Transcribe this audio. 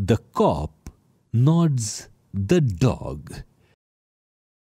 The cop nods the dog.